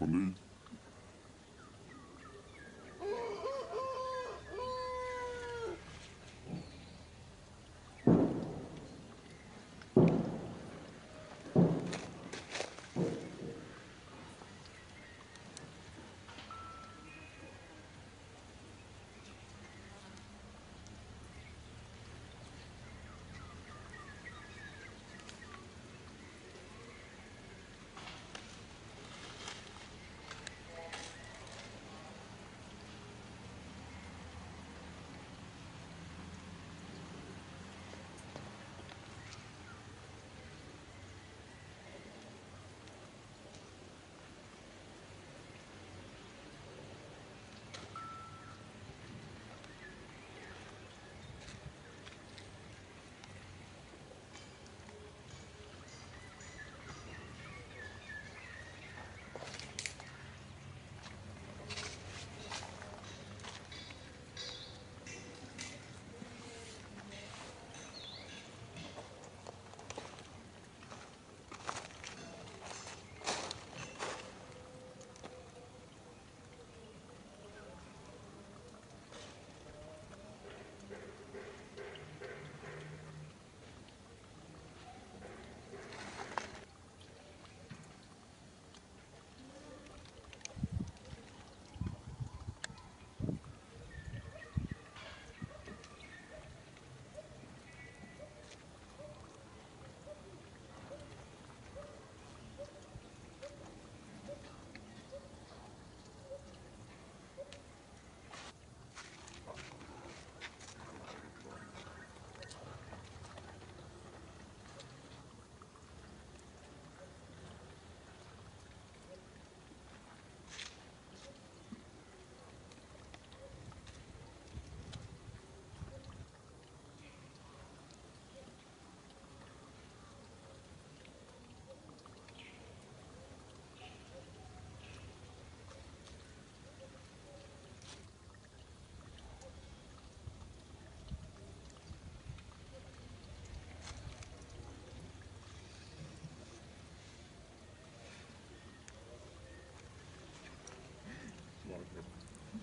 Monopoly.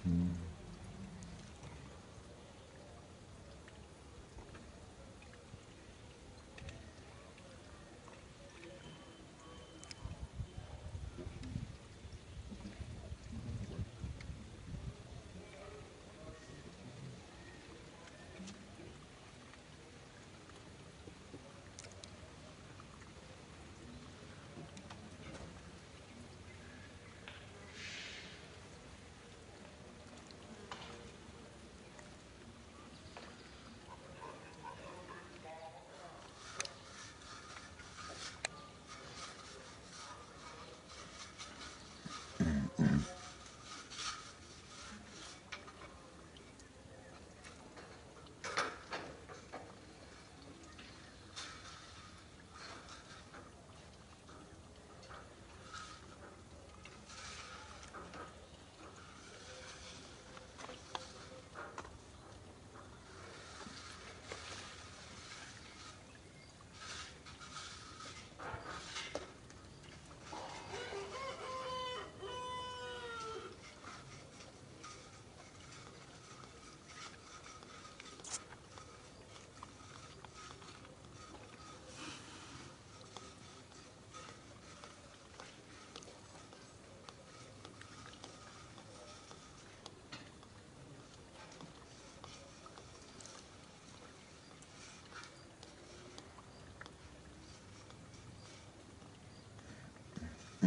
Mm-hmm.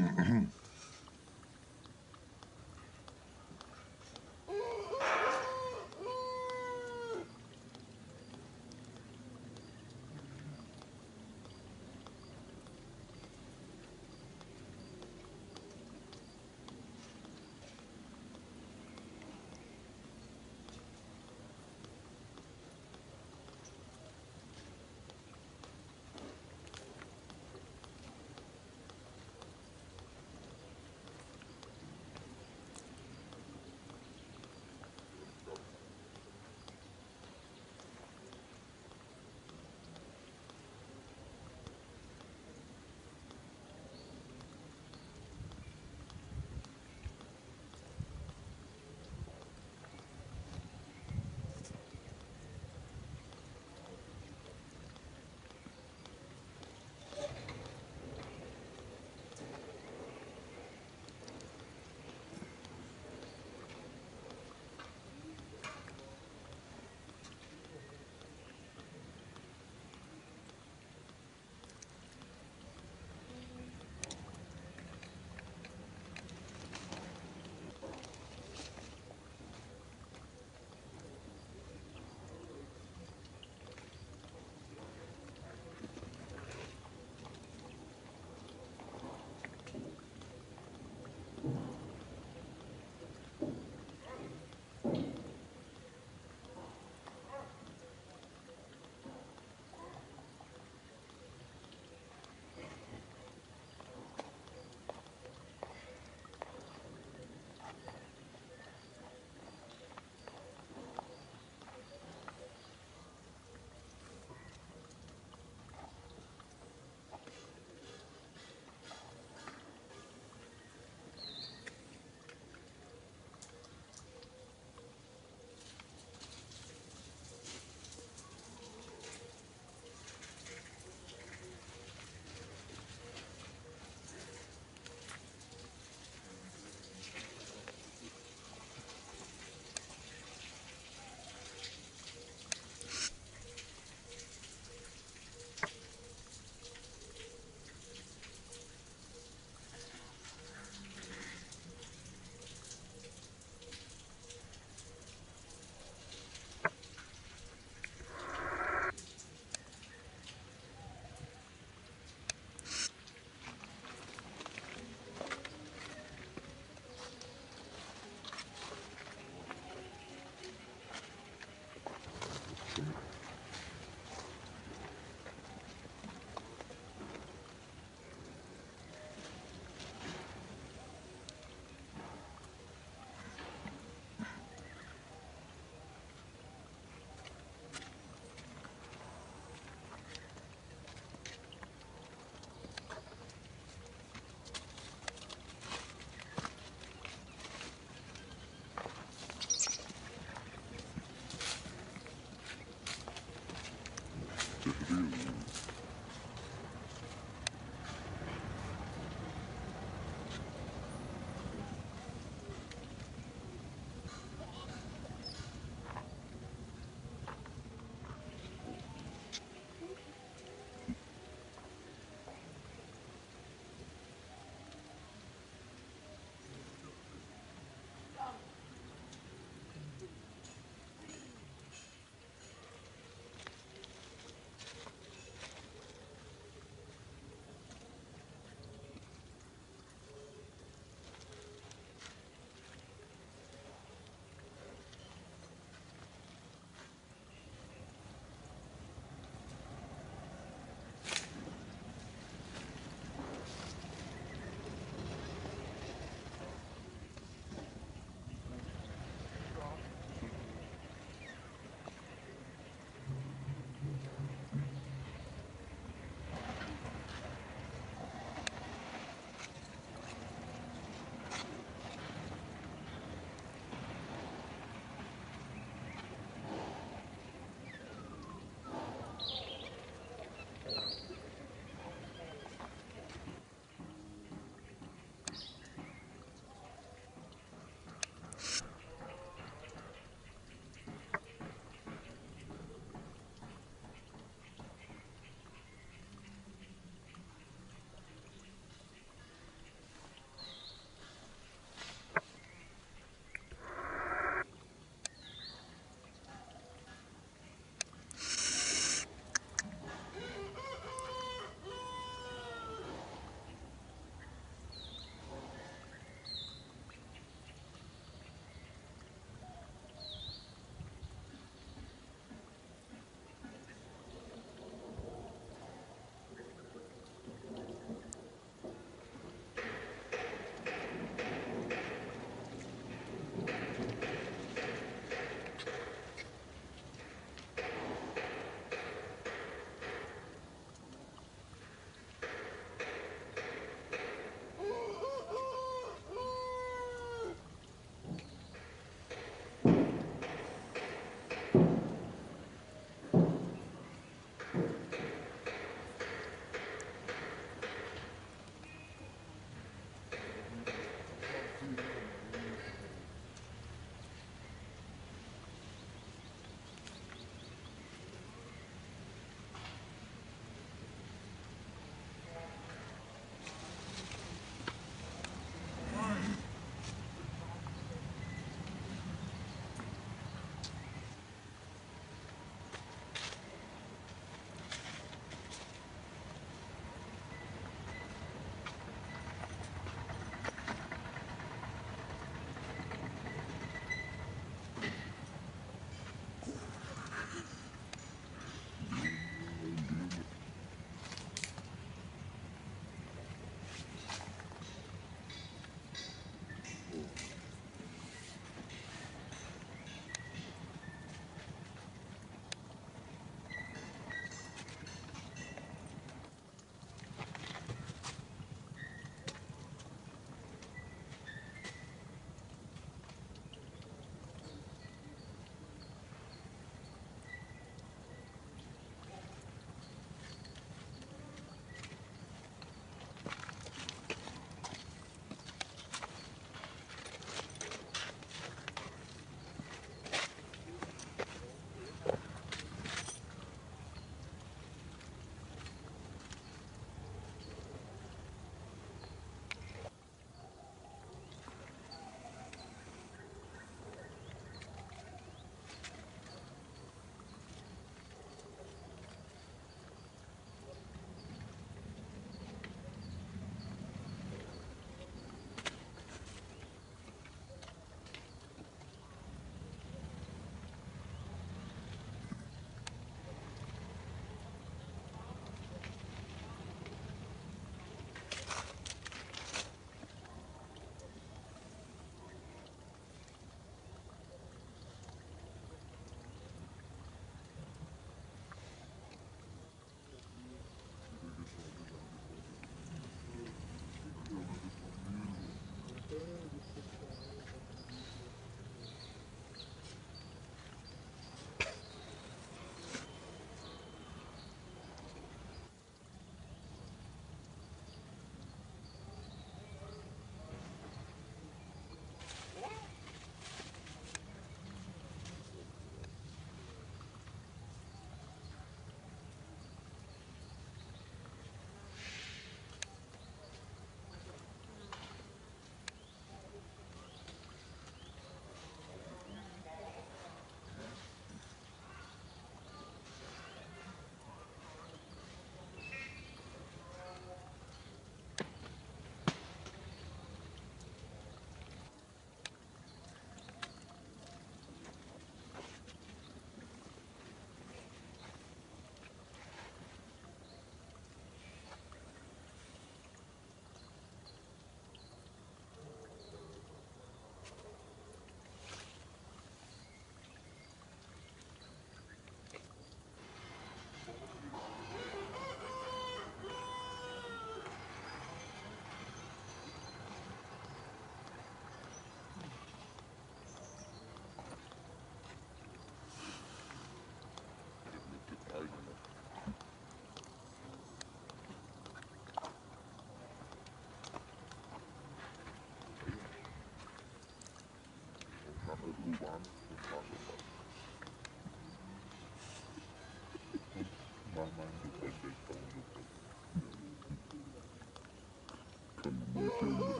Mm-hmm.